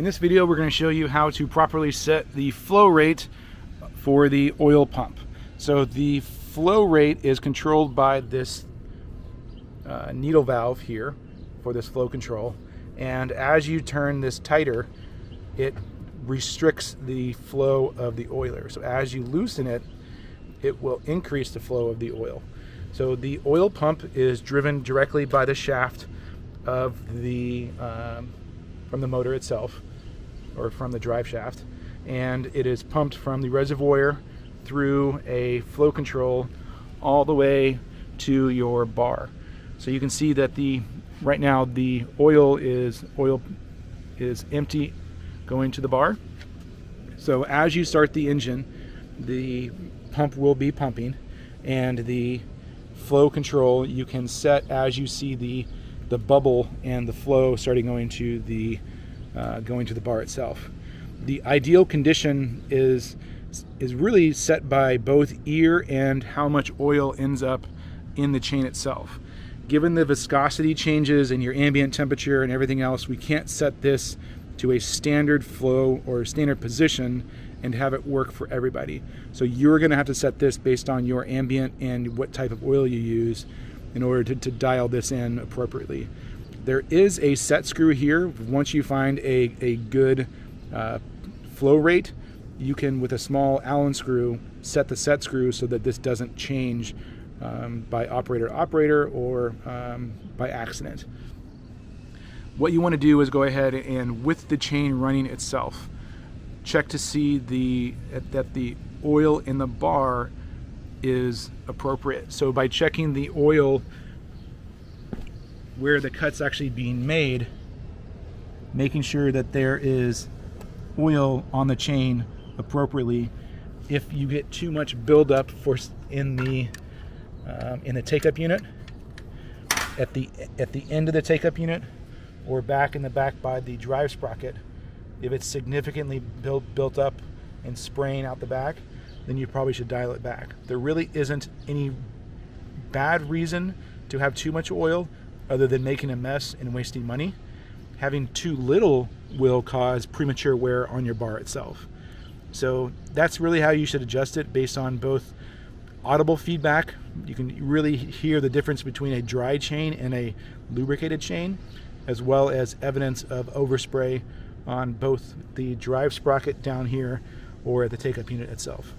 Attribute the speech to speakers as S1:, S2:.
S1: In this video, we're going to show you how to properly set the flow rate for the oil pump. So the flow rate is controlled by this uh, needle valve here for this flow control. And as you turn this tighter, it restricts the flow of the oiler. So as you loosen it, it will increase the flow of the oil. So the oil pump is driven directly by the shaft of the um, from the motor itself or from the drive shaft and it is pumped from the reservoir through a flow control all the way to your bar. So you can see that the right now the oil is oil is empty going to the bar. So as you start the engine, the pump will be pumping and the flow control you can set as you see the the bubble and the flow starting going to the uh, going to the bar itself. The ideal condition is is really set by both ear and how much oil ends up in the chain itself. Given the viscosity changes and your ambient temperature and everything else, we can't set this to a standard flow or standard position and have it work for everybody. So you're going to have to set this based on your ambient and what type of oil you use in order to, to dial this in appropriately. There is a set screw here. Once you find a, a good uh, flow rate, you can, with a small Allen screw, set the set screw so that this doesn't change um, by operator to operator or um, by accident. What you want to do is go ahead and with the chain running itself, check to see the that the oil in the bar is appropriate. So by checking the oil where the cut's actually being made, making sure that there is oil on the chain appropriately. If you get too much buildup for in the um, in the take-up unit, at the at the end of the take-up unit, or back in the back by the drive sprocket, if it's significantly built built up and spraying out the back, then you probably should dial it back. There really isn't any bad reason to have too much oil other than making a mess and wasting money. Having too little will cause premature wear on your bar itself. So that's really how you should adjust it based on both audible feedback. You can really hear the difference between a dry chain and a lubricated chain, as well as evidence of overspray on both the drive sprocket down here or the take-up unit itself.